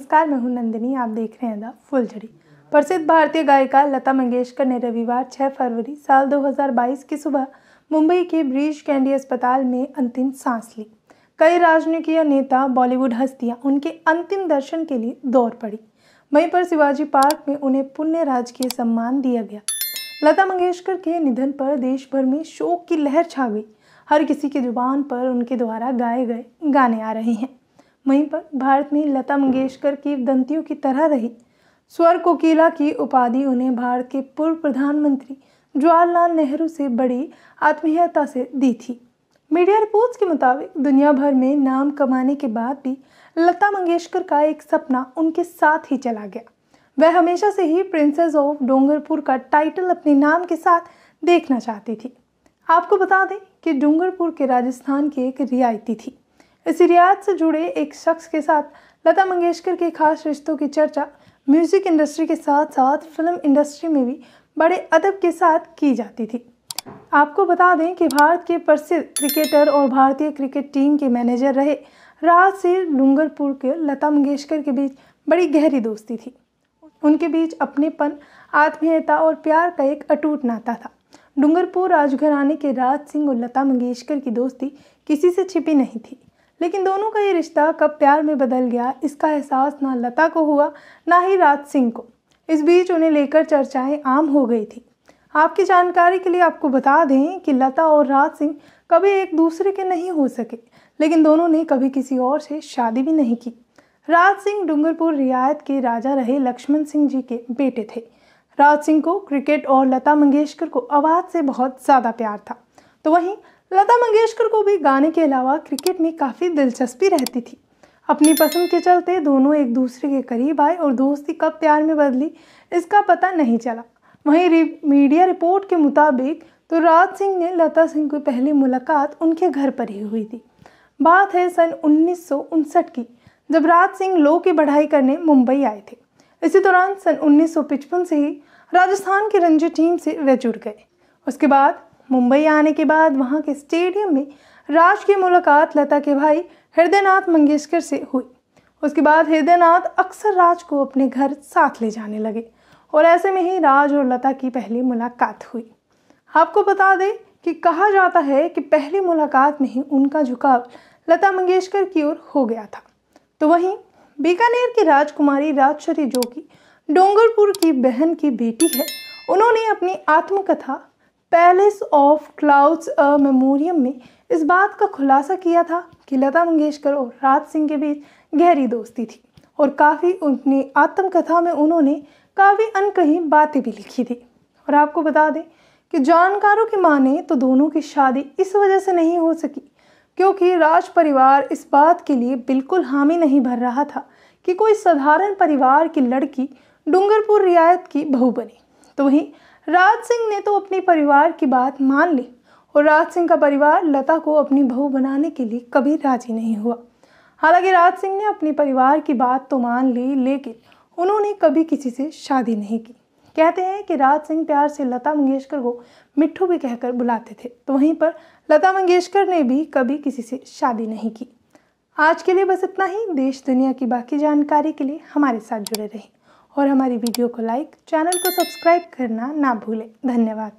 नमस्कार, मैं हूँ नंदिनी, आप देख रहे हैं द फुलझड़ी। प्रसिद्ध भारतीय गायिका लता मंगेशकर ने रविवार 6 फरवरी साल 2022 की सुबह मुंबई के ब्रिज कैंडी अस्पताल में अंतिम सांस ली। कई राजनीतिक नेता, बॉलीवुड हस्तियाँ उनके अंतिम दर्शन के लिए दौड़ पड़ी। वहीं पर शिवाजी पार्क में उन्हें पुण्य राजकीय सम्मान दिया गया। लता मंगेशकर के निधन पर देश भर में शोक की लहर छा गई। हर किसी की ज़ुबान पर उनके द्वारा गाए गए गाने आ रहे हैं। वहीं पर भारत में लता मंगेशकर की दंतियों की तरह रही। स्वर कोकिला की उपाधि उन्हें भारत के पूर्व प्रधानमंत्री जवाहरलाल नेहरू से बड़ी आत्मीयता से दी थी। मीडिया रिपोर्ट्स के मुताबिक दुनिया भर में नाम कमाने के बाद भी लता मंगेशकर का एक सपना उनके साथ ही चला गया। वह हमेशा से ही प्रिंसेस ऑफ़ डोंगरपुर का टाइटल अपने नाम के साथ देखना चाहती थी। आपको बता दें कि डूंगरपुर के राजस्थान की एक रियायती थी। इस रियायत से जुड़े एक शख्स के साथ लता मंगेशकर के खास रिश्तों की चर्चा म्यूज़िक इंडस्ट्री के साथ साथ फ़िल्म इंडस्ट्री में भी बड़े अदब के साथ की जाती थी। आपको बता दें कि भारत के प्रसिद्ध क्रिकेटर और भारतीय क्रिकेट टीम के मैनेजर रहे राज सिंह डूंगरपुर के लता मंगेशकर के बीच बड़ी गहरी दोस्ती थी। उनके बीच अपनेपन, आत्मीयता और प्यार का एक अटूट नाता था। डूंगरपुर राजघराने के राज सिंह और लता मंगेशकर की दोस्ती किसी से छिपी नहीं थी। लेकिन दोनों का ये रिश्ता कब प्यार में बदल गया, इसका एहसास ना लता को हुआ, ना ही राज सिंह को। इस बीच उन्हें लेकर चर्चाएँ आम हो गई थी। आपकी जानकारी के लिए आपको बता दें कि लता और राज सिंह कभी एक दूसरे के नहीं हो सके, लेकिन दोनों ने कभी किसी और से शादी भी नहीं की। राज सिंह डूंगरपुर रियायत के राजा रहे लक्ष्मण सिंह जी के बेटे थे। राज सिंह को क्रिकेट और लता मंगेशकर को आवाज़ से बहुत ज़्यादा प्यार था। तो वहीं लता मंगेशकर को भी गाने के अलावा क्रिकेट में काफ़ी दिलचस्पी रहती थी। अपनी पसंद के चलते दोनों एक दूसरे के करीब आए और दोस्ती कब प्यार में बदली इसका पता नहीं चला। वहीं रि, मीडिया रिपोर्ट के मुताबिक तो राज सिंह ने लता सिंह की पहली मुलाकात उनके घर पर ही हुई थी। बात है सन उन्नीस सौ उनसठ की जब राज सिंह लो की बढ़ाई करने मुंबई आए थे। इसी दौरान सन उन्नीस से ही राजस्थान की रणजी टीम से वे जुड़ गए। उसके बाद मुंबई आने के बाद वहाँ के स्टेडियम में राज की मुलाकात लता के भाई हृदयनाथ मंगेशकर से हुई। उसके बाद हृदयनाथ अक्सर राज को अपने घर साथ ले जाने लगे और ऐसे में ही राज और लता की पहली मुलाकात हुई। आपको बता दें कि कहा जाता है कि पहली मुलाकात में ही उनका झुकाव लता मंगेशकर की ओर हो गया था। तो वहीं बीकानेर की राजकुमारी राजश्री जो कि डोंगरपुर की बहन की बेटी है, उन्होंने अपनी आत्मकथा palace of clouds a memoriam में इस बात का खुलासा किया था कि लता मंगेशकर और राज सिंह के बीच गहरी दोस्ती थी और काफ़ी अपनी आत्मकथा में उन्होंने काफ़ी अनकही बातें भी लिखी थी। और आपको बता दें कि जानकारों की माने तो दोनों की शादी इस वजह से नहीं हो सकी क्योंकि राज परिवार इस बात के लिए बिल्कुल हामी नहीं भर रहा था कि कोई साधारण परिवार की लड़की डूंगरपुर रियायत की बहू बनी। तो वहीं राज सिंह ने तो अपने परिवार की बात मान ली और राज सिंह का परिवार लता को अपनी बहू बनाने के लिए कभी राज़ी नहीं हुआ। हालाँकि राज सिंह ने अपने परिवार की बात तो मान ली, लेकिन उन्होंने कभी किसी से शादी नहीं की। कहते हैं कि राज सिंह प्यार से लता मंगेशकर को मिट्ठू भी कहकर बुलाते थे तो वहीं पर लता मंगेशकर ने भी कभी किसी से शादी नहीं की। आज के लिए बस इतना ही। देश दुनिया की बाकी जानकारी के लिए हमारे साथ जुड़े रहें और हमारी वीडियो को लाइक चैनल को सब्सक्राइब करना ना भूलें। धन्यवाद।